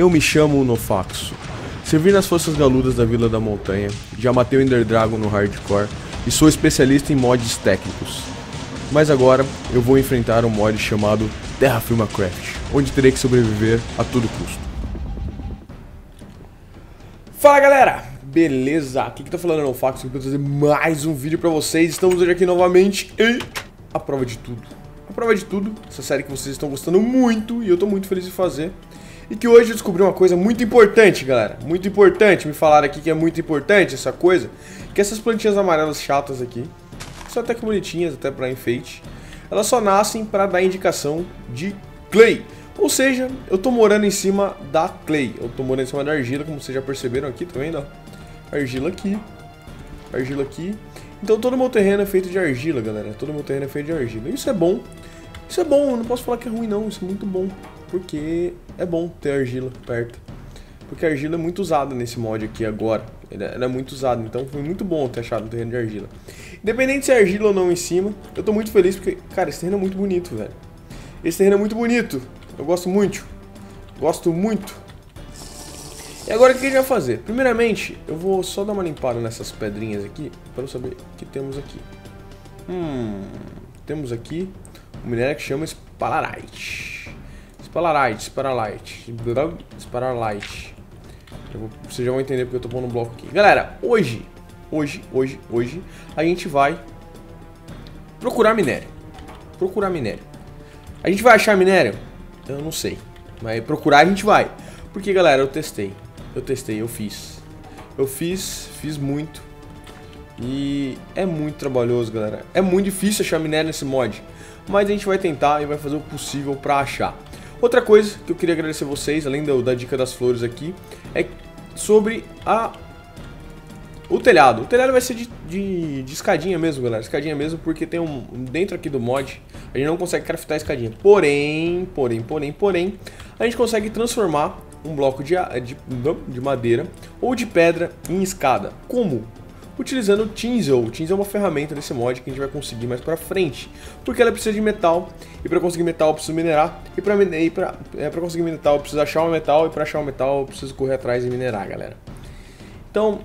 Eu me chamo Nofaxo. Servi nas forças galudas da Vila da Montanha, já matei o Ender Dragon no hardcore e sou especialista em mods técnicos. Mas agora eu vou enfrentar um mod chamado Terra Firma Craft, onde terei que sobreviver a todo custo. Fala galera, beleza? Aqui que tá falando é o Fax, eu vou trazer mais um vídeo pra vocês. Estamos hoje aqui novamente e a prova de tudo. A prova de tudo, essa série que vocês estão gostando muito e eu tô muito feliz de fazer. E que hoje eu descobri uma coisa muito importante, galera. Muito importante. Me falaram aqui que é muito importante essa coisa. Que essas plantinhas amarelas chatas aqui, são até que bonitinhas, até pra enfeite, elas só nascem para dar indicação de clay. Ou seja, eu tô morando em cima da clay. Eu tô morando em cima da argila, como vocês já perceberam aqui, tá vendo? Argila aqui. Argila aqui. Então todo o meu terreno é feito de argila, galera. Todo o meu terreno é feito de argila. Isso é bom. Isso é bom, eu não posso falar que é ruim não, isso é muito bom porque é bom ter argila perto. Porque a argila é muito usada nesse mod aqui agora. Ela é muito usada, então foi muito bom ter achado um terreno de argila. Independente se é argila ou não em cima, eu tô muito feliz porque, cara, esse terreno é muito bonito, velho. Esse terreno é muito bonito. Eu gosto muito. Gosto muito. E agora o que a gente vai fazer? Primeiramente, eu vou só dar uma limpada nessas pedrinhas aqui para eu saber o que temos aqui. Hum, temos aqui um minério que chama Spalarite. Spalarite, Sparalite. Sparalite. Vocês já vão entender porque eu tô pondo um bloco aqui. Galera, hoje, hoje, hoje, hoje, a gente vai procurar minério. Procurar minério. A gente vai achar minério? Eu não sei. Mas procurar a gente vai. Porque, galera, eu testei. Eu testei, eu fiz. Eu fiz, fiz muito. E é muito trabalhoso, galera. É muito difícil achar minério nesse mod. Mas a gente vai tentar e vai fazer o possível pra achar. Outra coisa que eu queria agradecer a vocês, além da, da dica das flores aqui, é sobre a o telhado. O telhado vai ser de, de, de, escadinha mesmo, galera. Escadinha mesmo, porque tem um. Dentro aqui do mod, a gente não consegue craftar escadinha. Porém, porém, porém, porém, a gente consegue transformar um bloco de, de, de madeira ou de pedra em escada. Como? Utilizando o Tinsel. O Tinsel é uma ferramenta desse mod que a gente vai conseguir mais pra frente, porque ela precisa de metal, e para conseguir metal eu preciso minerar, e para e pra, é, pra conseguir metal eu preciso achar o metal, e para achar o metal eu preciso correr atrás e minerar, galera. Então,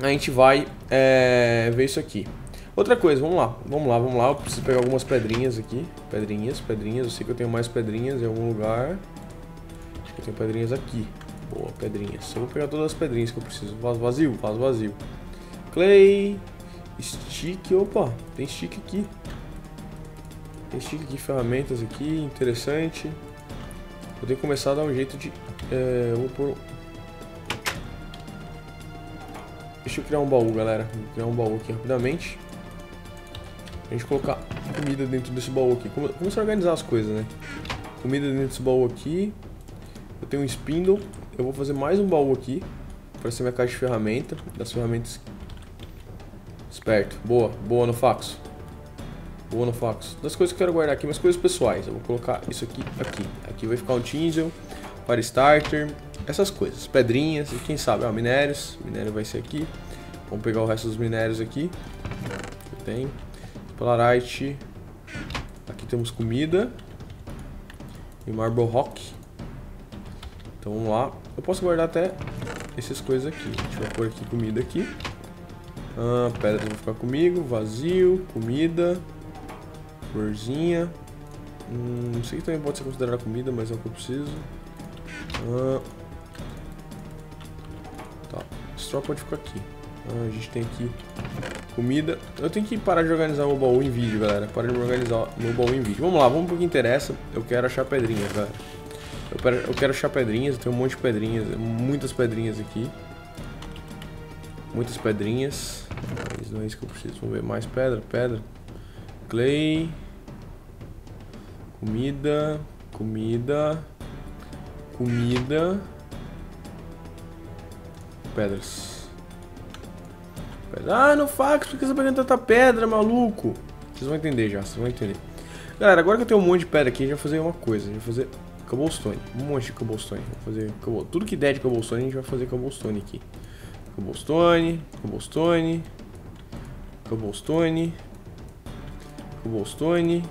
a gente vai é, ver isso aqui. Outra coisa, vamos lá, vamos lá, vamos lá, eu preciso pegar algumas pedrinhas aqui, pedrinhas, pedrinhas, eu sei que eu tenho mais pedrinhas em algum lugar, eu tenho pedrinhas aqui, boa, pedrinhas, eu vou pegar todas as pedrinhas que eu preciso, vaso vazio, vaso vazio. Clay. Stick. Opa, tem stick aqui. Tem stick aqui, ferramentas aqui. Interessante. Eu tenho que começar a dar um jeito de... É, vou. Deixa eu criar um baú, galera. Vou criar um baú aqui rapidamente. A gente colocar comida dentro desse baú aqui. Começar a organizar as coisas, né? Comida dentro desse baú aqui. Eu tenho um spindle. Eu vou fazer mais um baú aqui. Para ser minha caixa de ferramenta. Das ferramentas Esperto. Boa. Boa no fax. Boa no fax. Das coisas que eu quero guardar aqui, mas coisas pessoais. Eu vou colocar isso aqui aqui. Aqui vai ficar um tinsel para starter. Essas coisas. Pedrinhas e quem sabe, ó, minérios. Minério vai ser aqui. Vamos pegar o resto dos minérios aqui. Tem. Polarite. Aqui temos comida. E Marble Rock. Então vamos lá. Eu posso guardar até essas coisas aqui. A gente vai pôr aqui comida aqui. Ah, pedra vai ficar comigo. Vazio, comida, florzinha. Hum, não sei que também pode ser considerada comida, mas é o que eu preciso. Ah, tá, straw pode ficar aqui. Ah, a gente tem aqui comida. Eu tenho que parar de organizar meu baú em vídeo, galera. Parar de organizar meu baú em vídeo. Vamos lá, vamos pro que interessa. Eu quero achar pedrinhas, galera. Eu quero, eu quero achar pedrinhas. Eu tenho um monte de pedrinhas, muitas pedrinhas aqui. Muitas pedrinhas. Não é isso que eu preciso. Vamos ver mais pedra, pedra. Clay. Comida. Comida. Comida. Pedras. Pedra. Ah, não fax, por que você pegando tanta pedra, maluco? Vocês vão entender já, vocês vão entender. Galera, agora que eu tenho um monte de pedra aqui, a gente vai fazer uma coisa. A gente vai fazer cobblestone. Um monte de cobblestone. Vou fazer Tudo que der de cobblestone, a gente vai fazer cobblestone aqui. Cobblestone, cobblestone, cobblestone, cobblestone,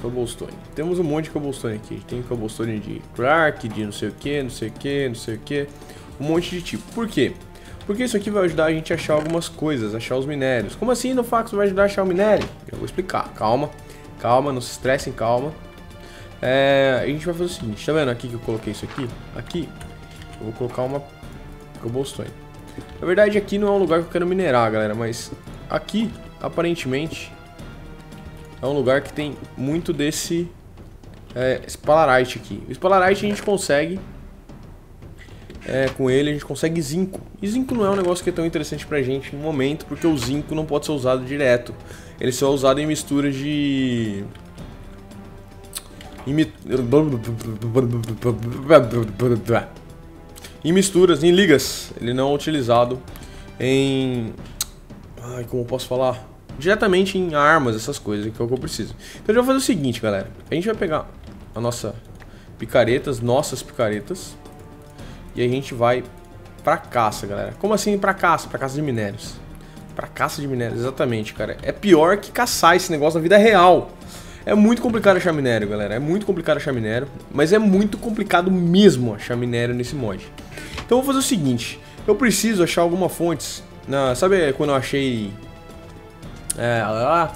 cobblestone. Temos um monte de cobblestone aqui. Tem cobblestone de Clark, de não sei o que, não sei o que, não sei o que. Um monte de tipo. Por quê? Porque isso aqui vai ajudar a gente a achar algumas coisas, achar os minérios. Como assim no Fax vai ajudar a achar o minério? Eu vou explicar. Calma, calma, não se estressem, calma. É, a gente vai fazer o seguinte, tá vendo aqui que eu coloquei isso aqui? Aqui, eu vou colocar uma cobblestone. Na verdade aqui não é um lugar que eu quero minerar, galera, mas aqui, aparentemente, é um lugar que tem muito desse é, Spalarite aqui. O Spalarite a gente consegue é, com ele, a gente consegue zinco. E zinco não é um negócio que é tão interessante pra gente no momento, porque o zinco não pode ser usado direto. Ele só é usado em mistura de... Em. Em misturas, em ligas. Ele não é utilizado em... Ai, como eu posso falar? diretamente em armas, essas coisas, que é o que eu preciso. Então a gente vai fazer o seguinte, galera. A gente vai pegar a nossa picaretas, nossas picaretas, e a gente vai pra caça, galera. Como assim pra caça? Pra caça de minérios. Pra caça de minérios, exatamente, cara. É pior que caçar esse negócio na vida real. É muito complicado achar minério, galera. É muito complicado achar minério, mas é muito complicado mesmo achar minério nesse mod. Então eu vou fazer o seguinte, eu preciso achar alguma fontes. Na, sabe quando eu achei é, lá,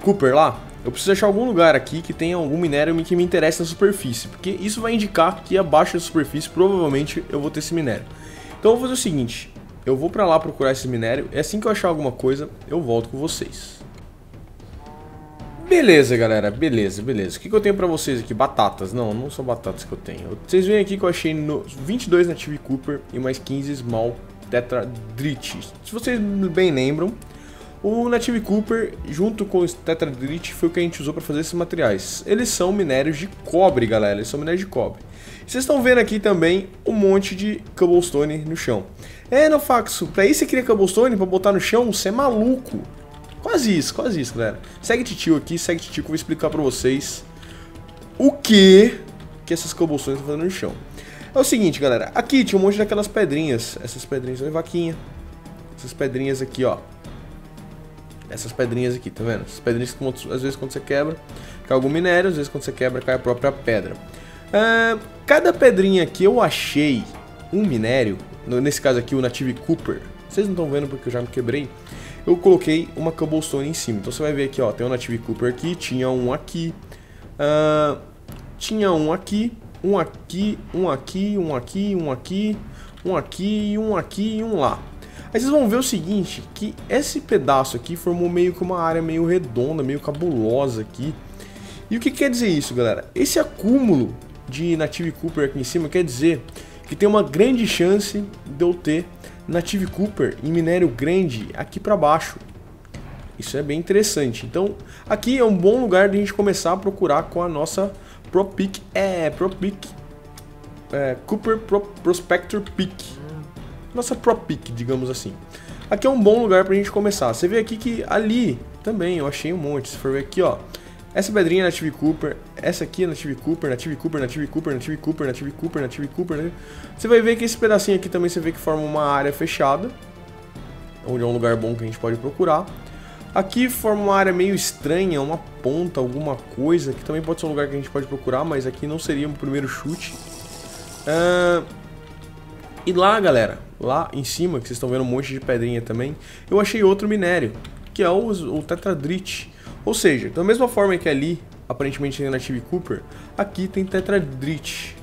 Cooper lá. Eu preciso achar algum lugar aqui que tenha algum minério que me interesse na superfície, porque isso vai indicar que abaixo da superfície provavelmente eu vou ter esse minério. Então eu vou fazer o seguinte, eu vou pra lá procurar esse minério e assim que eu achar alguma coisa, eu volto com vocês. Beleza, galera, beleza, beleza. O que, que eu tenho pra vocês aqui? Batatas. Não, não são batatas que eu tenho. Vocês veem aqui que eu achei no 22 Native Cooper e mais 15 Small Tetradrite. Se vocês bem lembram, o Native Cooper, junto com o Tetradrite, foi o que a gente usou para fazer esses materiais. Eles são minérios de cobre, galera, eles são minérios de cobre. Vocês estão vendo aqui também um monte de cobblestone no chão. É, Nofaxo, pra isso você queria cobblestone pra botar no chão? Você é maluco. Quase isso, quase isso, galera. Segue titio aqui, segue titio que eu vou explicar pra vocês o que que essas cobblestones estão fazendo no chão. É o seguinte, galera. Aqui tinha um monte daquelas pedrinhas. Essas pedrinhas, olha vaquinha. Essas pedrinhas aqui, ó. Essas pedrinhas aqui, tá vendo? Essas pedrinhas que às vezes quando você quebra, cai algum minério, às vezes quando você quebra, cai a própria pedra. Uh, cada pedrinha que eu achei um minério, nesse caso aqui o Native Cooper, vocês não estão vendo porque eu já me quebrei, eu coloquei uma cobblestone em cima. Então você vai ver aqui, ó, tem um Native Cooper aqui, tinha um aqui, uh, tinha um aqui, um aqui, um aqui, um aqui, um aqui, um aqui, um aqui e um lá. Aí vocês vão ver o seguinte, que esse pedaço aqui formou meio que uma área meio redonda, meio cabulosa aqui. E o que quer dizer isso, galera? Esse acúmulo de Native Cooper aqui em cima quer dizer que tem uma grande chance de eu ter Native Cooper em minério grande aqui para baixo. Isso é bem interessante. Então, aqui é um bom lugar de a gente começar a procurar com a nossa ProPic, é, ProPic, é, Cooper Pro Prospector Pick nossa Pro Pick, digamos assim. Aqui é um bom lugar pra gente começar. Você vê aqui que ali também eu achei um monte. Se for ver aqui, ó. Essa pedrinha é Native Cooper, essa aqui é Native Cooper, Native Cooper, Native Cooper, Native Cooper, Native Cooper, Native Cooper. Né? Você vai ver que esse pedacinho aqui também você vê que forma uma área fechada, onde é um lugar bom que a gente pode procurar. Aqui forma uma área meio estranha, uma ponta, alguma coisa, que também pode ser um lugar que a gente pode procurar, mas aqui não seria o primeiro chute. Uh, e lá, galera, lá em cima, que vocês estão vendo um monte de pedrinha também, eu achei outro minério, que é o, o tetradrite. Ou seja, da mesma forma que ali, aparentemente tem Native Cooper, aqui tem tetradrite.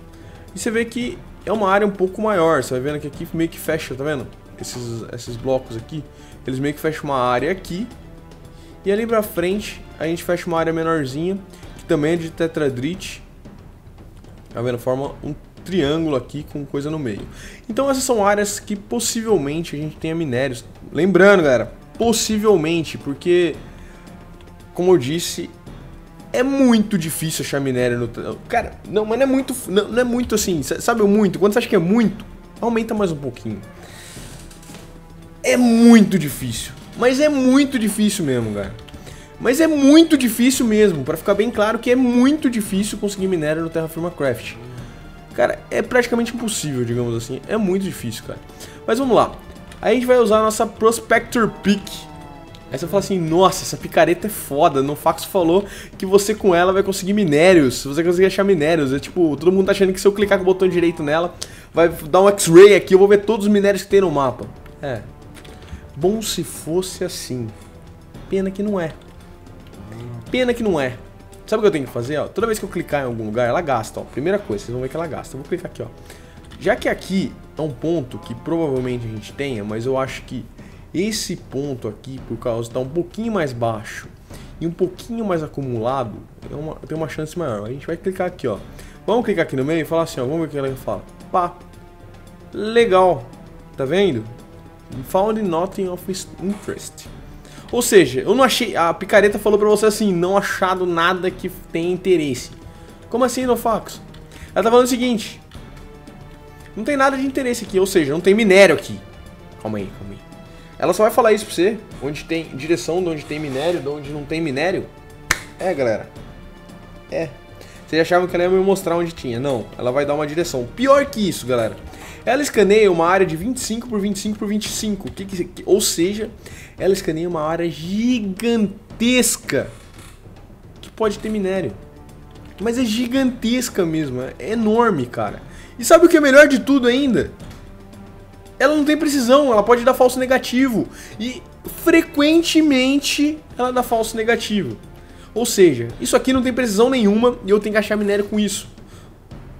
E você vê que é uma área um pouco maior, você vai vendo que aqui meio que fecha, tá vendo? Esses, esses blocos aqui, eles meio que fecham uma área aqui, e ali pra frente a gente fecha uma área menorzinha, que também é de tetradrite. Tá vendo? Forma um triângulo aqui com coisa no meio. Então essas são áreas que possivelmente a gente tenha minérios. Lembrando, galera, possivelmente, porque, como eu disse, é muito difícil achar minério no... Cara, não, mas não é muito, não, não é muito assim, sabe o muito? Quando você acha que é muito, aumenta mais um pouquinho. É muito difícil, mas é muito difícil mesmo, cara. Mas é muito difícil mesmo, para ficar bem claro que é muito difícil conseguir minério no Terraforma Craft. Cara, é praticamente impossível, digamos assim. É muito difícil, cara. Mas vamos lá. Aí a gente vai usar a nossa Prospector Pick. Aí você fala assim, nossa, essa picareta é foda. No Fax falou que você com ela vai conseguir minérios. Você vai conseguir achar minérios. É tipo, todo mundo tá achando que se eu clicar com o botão direito nela, vai dar um X-ray aqui, eu vou ver todos os minérios que tem no mapa. É. Bom se fosse assim. Pena que não é. Pena que não é. Sabe o que eu tenho que fazer? Ó? Toda vez que eu clicar em algum lugar, ela gasta. Ó. Primeira coisa, vocês vão ver que ela gasta. Eu vou clicar aqui, ó. Já que aqui é um ponto que provavelmente a gente tenha, mas eu acho que esse ponto aqui, por causa está um pouquinho mais baixo e um pouquinho mais acumulado, é uma, tem uma chance maior. A gente vai clicar aqui, ó. Vamos clicar aqui no meio e falar assim, ó. Vamos ver o que ela fala. Pá. Legal. Tá vendo? Found nothing of interest. Ou seja, eu não achei. A picareta falou pra você assim, não achado nada que tenha interesse. Como assim, Nofax? Ela tá falando o seguinte. Não tem nada de interesse aqui, ou seja, não tem minério aqui. Calma aí, calma aí. Ela só vai falar isso pra você, onde tem direção, de onde tem minério, de onde não tem minério. É, galera. É. Vocês achavam que ela ia me mostrar onde tinha. Não, ela vai dar uma direção. Pior que isso, galera. Ela escaneia uma área de 25 por 25 por 25. Que que, ou seja, ela escaneia uma área gigantesca que pode ter minério. Mas é gigantesca mesmo, é enorme, cara. E sabe o que é melhor de tudo ainda? Ela não tem precisão, ela pode dar falso negativo. E frequentemente ela dá falso negativo. Ou seja, isso aqui não tem precisão nenhuma e eu tenho que achar minério com isso.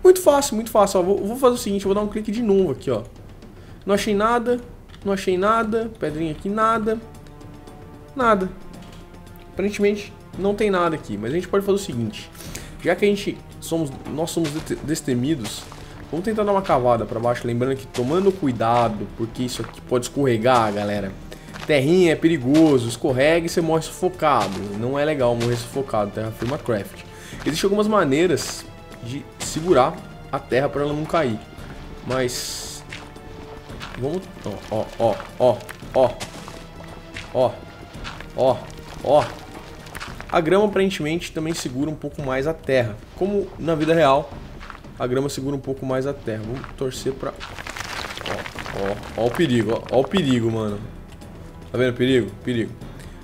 Muito fácil, muito fácil. Ó, vou, vou fazer o seguinte, vou dar um clique de novo aqui, ó. Não achei nada, não achei nada, pedrinha aqui, nada, nada. Aparentemente não tem nada aqui, mas a gente pode fazer o seguinte. Já que a gente somos, nós somos destemidos, Vamos tentar dar uma cavada para baixo, lembrando que tomando cuidado, porque isso aqui pode escorregar, galera. Terrinha é perigoso, escorrega e você morre sufocado. Não é legal morrer sufocado, terra firma craft. Existem algumas maneiras de segurar a terra para ela não cair. Mas vamos, ó, ó, ó, ó, ó, ó, ó. A grama aparentemente também segura um pouco mais a terra, como na vida real a grama segura um pouco mais a terra. Vamos torcer pra... Ó, ó, ó o perigo, ó, ó o perigo, mano. Tá vendo o perigo? Perigo.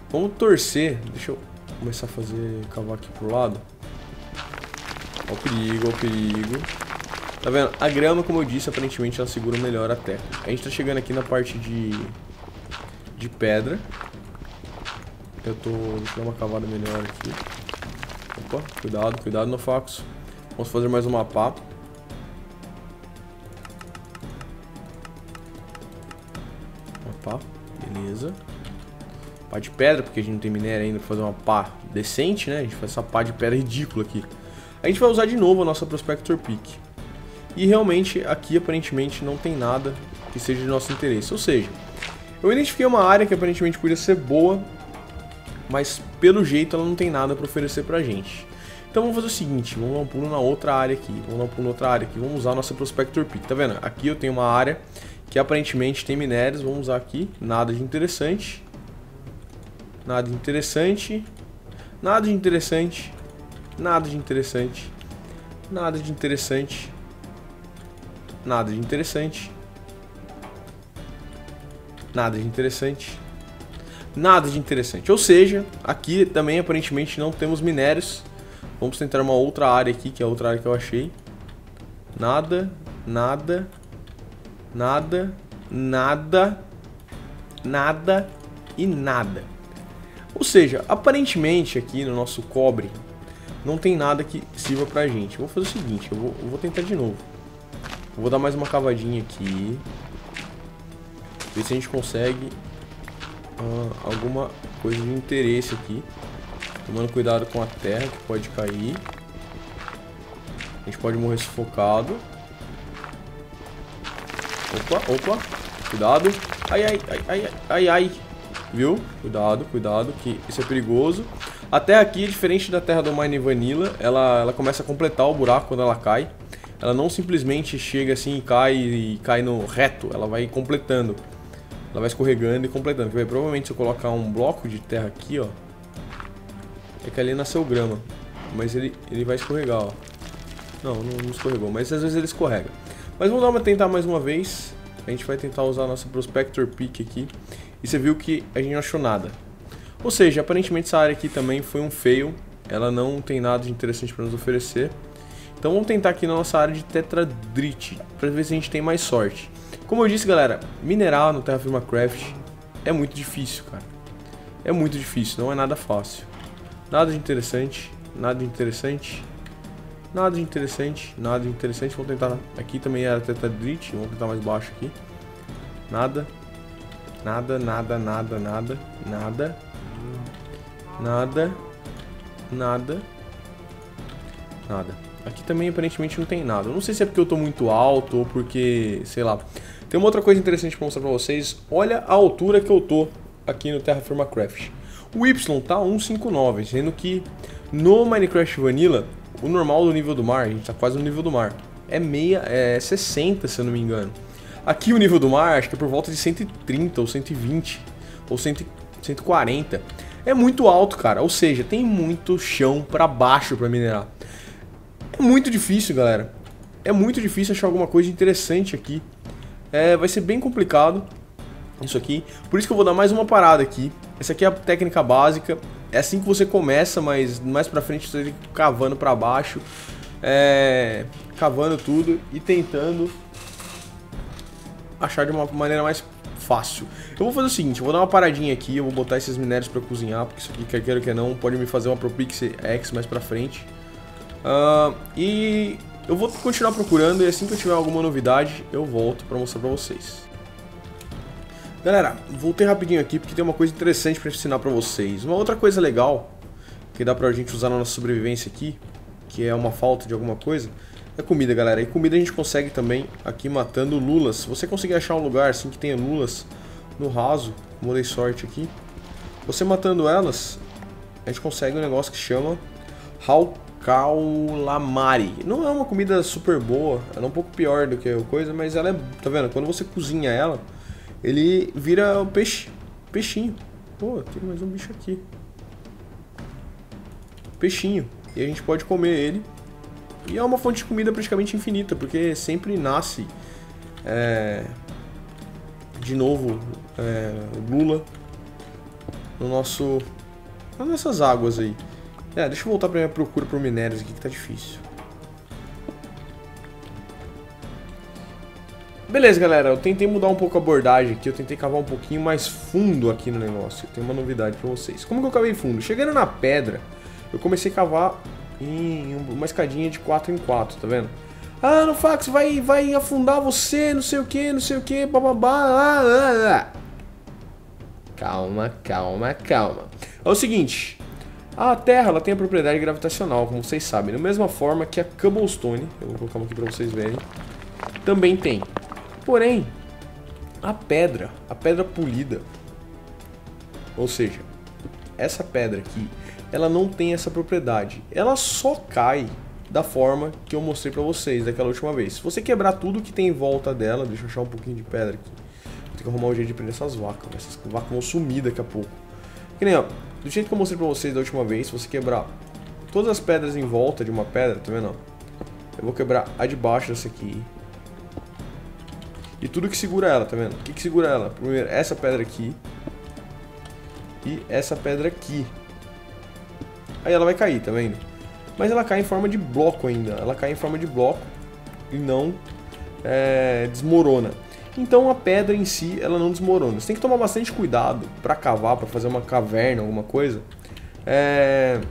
Vamos torcer. Deixa eu começar a fazer cavar aqui pro lado. Ó o perigo, ó o perigo. Tá vendo? A grama, como eu disse, aparentemente ela segura melhor a terra. A gente tá chegando aqui na parte de... De pedra. Eu tô... Deixa eu dar uma cavada melhor aqui. Opa, cuidado, cuidado no fax. Vamos fazer mais um mapa. Mapa, beleza. Pá de pedra, porque a gente não tem minério ainda pra fazer uma pá decente, né? A gente faz essa pá de pedra ridícula aqui. A gente vai usar de novo a nossa Prospector Peak. E realmente aqui aparentemente não tem nada que seja de nosso interesse. Ou seja, eu identifiquei uma área que aparentemente podia ser boa, mas pelo jeito ela não tem nada para oferecer pra gente. Então vamos fazer o seguinte, vamos dar um pulo na outra área aqui, vamos dar um pulo na outra área aqui, vamos usar a nossa Prospector Peak, tá vendo? Aqui eu tenho uma área que aparentemente tem minérios, vamos usar aqui, nada de interessante, nada de interessante, nada de interessante, nada de interessante, nada de interessante, nada de interessante, nada de interessante, nada de interessante, ou seja, aqui também aparentemente não temos minérios, Vamos tentar uma outra área aqui, que é a outra área que eu achei. Nada, nada, nada, nada, nada e nada. Ou seja, aparentemente aqui no nosso cobre não tem nada que sirva pra gente. Vou fazer o seguinte, eu vou, eu vou tentar de novo. Vou dar mais uma cavadinha aqui. Ver se a gente consegue uh, alguma coisa de interesse aqui. Tomando cuidado com a terra que pode cair. A gente pode morrer sufocado. Opa, opa. Cuidado. Ai, ai, ai, ai, ai, ai. Viu? Cuidado, cuidado, que isso é perigoso. A terra aqui, diferente da terra do Mine Vanilla, ela, ela começa a completar o buraco quando ela cai. Ela não simplesmente chega assim e cai e cai no reto, ela vai completando. Ela vai escorregando e completando. Provavelmente se eu colocar um bloco de terra aqui, ó, é que ali nasceu grama. Mas ele, ele vai escorregar, ó. Não, não, não escorregou, mas às vezes ele escorrega. Mas vamos dar uma tentar mais uma vez. A gente vai tentar usar a nossa Prospector Peak aqui. E você viu que a gente não achou nada. Ou seja, aparentemente essa área aqui também foi um fail. Ela não tem nada de interessante para nos oferecer. Então vamos tentar aqui na nossa área de tetradrite, para ver se a gente tem mais sorte. Como eu disse, galera, minerar no Terraforma Craft é muito difícil, cara. É muito difícil, não é nada fácil. Nada de interessante, nada de interessante, nada de interessante, nada de interessante. Vamos tentar, aqui também era tetradrite, vamos tentar mais baixo aqui. Nada, nada, nada, nada, nada, nada, nada, nada, nada. Aqui também aparentemente não tem nada. Não sei se é porque eu tô muito alto ou porque, sei lá. Tem uma outra coisa interessante pra mostrar pra vocês. Olha a altura que eu tô aqui no Terraforma Craft. O Y tá 159, sendo que no Minecraft Vanilla, o normal do nível do mar, a gente tá quase no nível do mar, é, meia, é 60 se eu não me engano. Aqui o nível do mar acho que é por volta de 130 ou 120 ou 100, 140. É muito alto, cara, ou seja, tem muito chão para baixo para minerar. É muito difícil, galera. É muito difícil achar alguma coisa interessante aqui. É, vai ser bem complicado isso aqui. Por isso que eu vou dar mais uma parada aqui. Essa aqui é a técnica básica. É assim que você começa, mas mais pra frente você tem cavando pra baixo. É, cavando tudo e tentando achar de uma maneira mais fácil. Eu vou fazer o seguinte, eu vou dar uma paradinha aqui, eu vou botar esses minérios pra cozinhar, porque isso aqui, quer queira que não, pode me fazer uma ProPix X mais pra frente. Uh, e eu vou continuar procurando e assim que eu tiver alguma novidade, eu volto para mostrar para vocês. Galera, voltei rapidinho aqui porque tem uma coisa interessante para ensinar para vocês. Uma outra coisa legal que dá pra gente usar na nossa sobrevivência aqui, que é uma falta de alguma coisa, é comida, galera. E comida a gente consegue também aqui matando lulas. Se você conseguir achar um lugar assim que tenha lulas no raso, como dei sorte aqui, você matando elas, a gente consegue um negócio que chama How Calamari. Não é uma comida super boa, ela é um pouco pior do que a coisa, mas ela é, tá vendo? Quando você cozinha ela, ele vira um peixe, peixinho. Pô, tem mais um bicho aqui. Peixinho. E a gente pode comer ele. E é uma fonte de comida praticamente infinita, porque sempre nasce é, de novo é, lula no nosso nas nossas águas aí. É, deixa eu voltar pra minha procura por minérios aqui que tá difícil. Beleza, galera, eu tentei mudar um pouco a abordagem aqui, eu tentei cavar um pouquinho mais fundo aqui no negócio. Tem uma novidade pra vocês. Como que eu cavei fundo? Chegando na pedra, eu comecei a cavar em uma escadinha de 4 em 4, tá vendo? Ah, no fax vai, vai afundar você, não sei o que, não sei o que, bababá, ah, ah, ah. Calma, calma, calma. É o seguinte, a Terra ela tem a propriedade gravitacional, como vocês sabem, da mesma forma que a Cobblestone, eu vou colocar aqui para vocês verem, também tem. Porém, a pedra, a pedra polida, ou seja, essa pedra aqui, ela não tem essa propriedade. Ela só cai da forma que eu mostrei para vocês daquela última vez. Se você quebrar tudo que tem em volta dela, deixa eu achar um pouquinho de pedra aqui. Vou ter que arrumar um jeito de prender essas vacas, essas vacas vão sumir daqui a pouco. Que nem, ó, do jeito que eu mostrei pra vocês da última vez, se você quebrar todas as pedras em volta de uma pedra, tá vendo? Eu vou quebrar a de baixo dessa aqui. E tudo que segura ela, tá vendo? O que, que segura ela? Primeiro, essa pedra aqui. E essa pedra aqui. Aí ela vai cair, tá vendo? Mas ela cai em forma de bloco ainda. Ela cai em forma de bloco e não é, desmorona. Então a pedra em si, ela não desmorona. Você tem que tomar bastante cuidado para cavar, para fazer uma caverna, alguma coisa. É...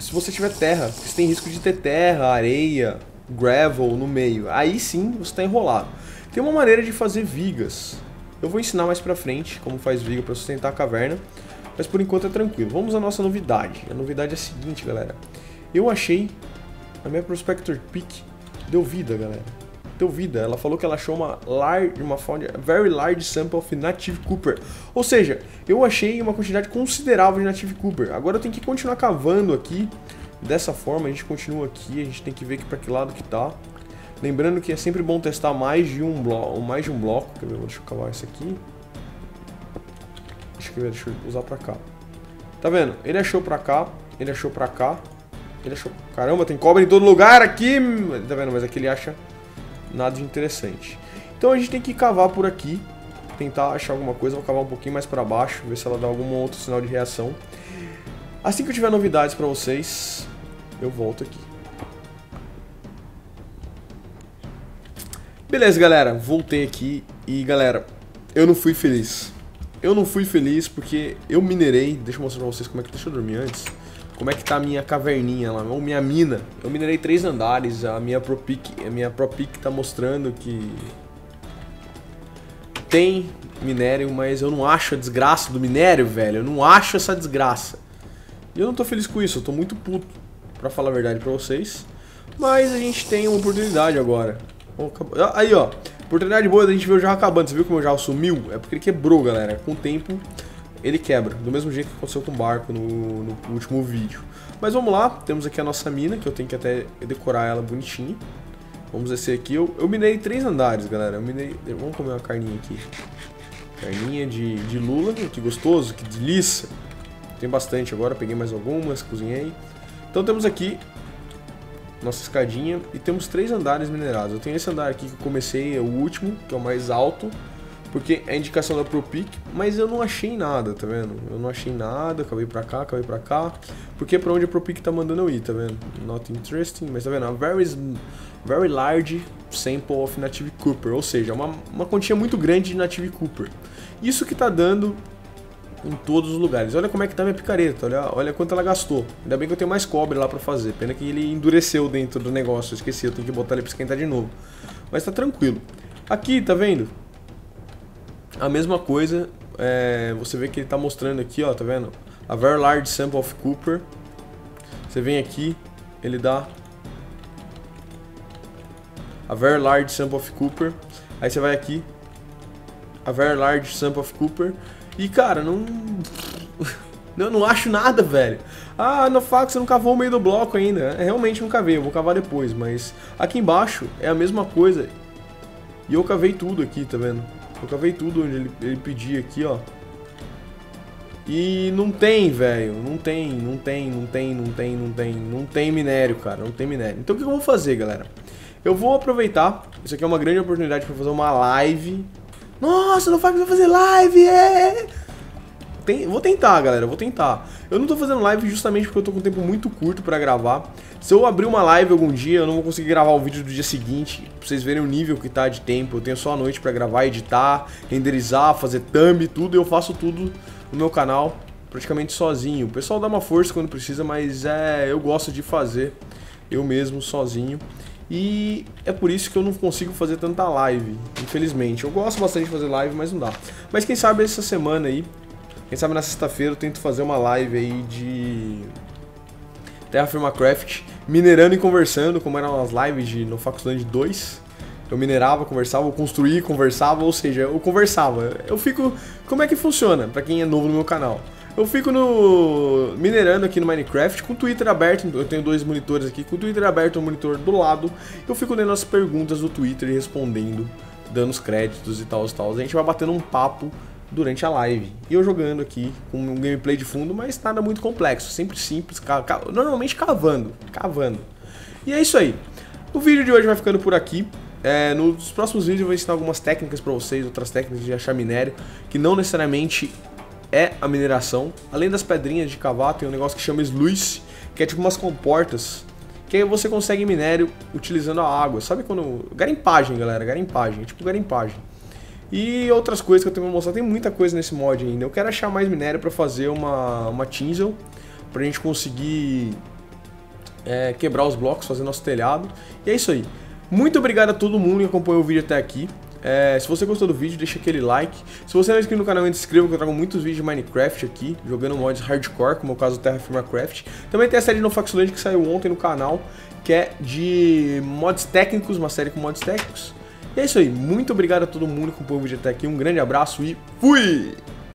Se você tiver terra, você tem risco de ter terra, areia, gravel no meio. Aí sim você está enrolado. Tem uma maneira de fazer vigas. Eu vou ensinar mais pra frente como faz viga para sustentar a caverna. Mas por enquanto é tranquilo. Vamos à nossa novidade. A novidade é a seguinte, galera. Eu achei a minha Prospector Peak deu vida, galera deu vida. Ela falou que ela achou uma large, uma fonte, very large sample of Native Cooper. Ou seja, eu achei uma quantidade considerável de Native Cooper. Agora eu tenho que continuar cavando aqui. Dessa forma, a gente continua aqui, a gente tem que ver para que lado que tá. Lembrando que é sempre bom testar mais de um bloco, mais de um bloco. Quer ver? Deixa eu cavar esse aqui. Deixa eu, ver, deixa eu usar pra cá. Tá vendo? Ele achou pra cá, ele achou pra cá. Ele achou... Caramba, tem cobra em todo lugar aqui! Tá vendo? Mas aqui ele acha nada de interessante. Então a gente tem que cavar por aqui tentar achar alguma coisa, vou cavar um pouquinho mais para baixo, ver se ela dá algum outro sinal de reação. Assim que eu tiver novidades para vocês, eu volto aqui. Beleza, galera, voltei aqui e, galera, eu não fui feliz. Eu não fui feliz porque eu minerei, deixa eu mostrar pra vocês como é que... Deixa eu dormir antes. Como é que tá a minha caverninha lá, ou minha mina. Eu minerei três andares, a minha ProPic, a minha ProPic tá mostrando que... Tem minério, mas eu não acho a desgraça do minério, velho. Eu não acho essa desgraça. E eu não tô feliz com isso, eu tô muito puto, pra falar a verdade pra vocês. Mas a gente tem uma oportunidade agora. Aí, ó. Oportunidade boa da gente ver o jarro acabando. Você viu como o jarro sumiu? É porque ele quebrou, galera. Com o tempo, ele quebra. Do mesmo jeito que aconteceu com o barco no, no último vídeo. Mas vamos lá. Temos aqui a nossa mina, que eu tenho que até decorar ela bonitinha. Vamos descer aqui. Eu, eu minei três andares, galera. Eu minei... Vamos comer uma carninha aqui. Carninha de, de lula. Que gostoso, que delícia. Tem bastante agora. Peguei mais algumas, cozinhei. Então temos aqui nossa escadinha e temos três andares minerados. Eu tenho esse andar aqui que eu comecei, é o último, que é o mais alto, porque é a indicação da ProPic, mas eu não achei nada, tá vendo? Eu não achei nada, acabei pra cá, acabei pra cá, porque é pra onde a ProPic tá mandando eu ir, tá vendo? Not interesting, mas tá vendo? A very, very large sample of Native Cooper, ou seja, uma, uma quantia muito grande de Native Cooper. Isso que tá dando em todos os lugares. Olha como é que tá minha picareta, olha, olha quanto ela gastou. Ainda bem que eu tenho mais cobre lá pra fazer. Pena que ele endureceu dentro do negócio, eu esqueci, eu tenho que botar ele pra esquentar de novo. Mas tá tranquilo. Aqui, tá vendo? A mesma coisa, é, você vê que ele tá mostrando aqui, ó, tá vendo? A Very Large Sample of Cooper. Você vem aqui, ele dá a Very Large Sample of Cooper. Aí você vai aqui, a Very Large Sample of Cooper. E, cara, não... Eu não acho nada, velho. Ah, no fax você não cavou o meio do bloco ainda. É, realmente não cavei, eu vou cavar depois. Mas aqui embaixo é a mesma coisa. E eu cavei tudo aqui, tá vendo? Eu cavei tudo onde ele, ele pedia aqui, ó. E não tem, velho. Não tem, não tem, não tem, não tem, não tem. Não tem minério, cara. Não tem minério. Então o que eu vou fazer, galera? Eu vou aproveitar. Isso aqui é uma grande oportunidade para fazer uma live nossa, não vai fazer live, é! Tem, vou tentar, galera, vou tentar. Eu não tô fazendo live justamente porque eu tô com um tempo muito curto pra gravar. Se eu abrir uma live algum dia, eu não vou conseguir gravar o vídeo do dia seguinte, pra vocês verem o nível que tá de tempo. Eu tenho só a noite pra gravar, editar, renderizar, fazer thumb, tudo. Eu faço tudo no meu canal, praticamente sozinho. O pessoal dá uma força quando precisa, mas é, eu gosto de fazer eu mesmo, sozinho. E é por isso que eu não consigo fazer tanta live, infelizmente. Eu gosto bastante de fazer live, mas não dá. Mas quem sabe essa semana aí, quem sabe na sexta-feira eu tento fazer uma live aí de Terraforma Craft, minerando e conversando, como eram as lives de No Land 2. Eu minerava, conversava, eu construía, conversava, ou seja, eu conversava. Eu fico... Como é que funciona, pra quem é novo no meu canal? Eu fico no minerando aqui no Minecraft com o Twitter aberto, eu tenho dois monitores aqui, com o Twitter aberto, o monitor do lado, eu fico lendo as perguntas do Twitter e respondendo, dando os créditos e tal, tal. A gente vai batendo um papo durante a live. E eu jogando aqui com um gameplay de fundo, mas nada muito complexo, sempre simples, ca ca normalmente cavando, cavando. E é isso aí. O vídeo de hoje vai ficando por aqui. É, nos próximos vídeos eu vou ensinar algumas técnicas para vocês, outras técnicas de achar minério, que não necessariamente é a mineração. Além das pedrinhas de cavar, tem um negócio que chama sluice, que é tipo umas comportas, que aí você consegue minério utilizando a água. Sabe quando... Garimpagem, galera, garimpagem, é tipo garimpagem. E outras coisas que eu tenho pra mostrar, tem muita coisa nesse mod ainda. Eu quero achar mais minério para fazer uma, uma tinsel, pra gente conseguir é, quebrar os blocos, fazer nosso telhado. E é isso aí. Muito obrigado a todo mundo que acompanhou o vídeo até aqui. É, se você gostou do vídeo, deixa aquele like. Se você não é inscrito no canal, se inscreva, que eu trago muitos vídeos de Minecraft aqui, jogando mods hardcore, como é o caso do Terraforma Craft. Também tem a série No Faxland que saiu ontem no canal, que é de mods técnicos, uma série com mods técnicos. E é isso aí, muito obrigado a todo mundo que o vídeo até aqui, um grande abraço e fui!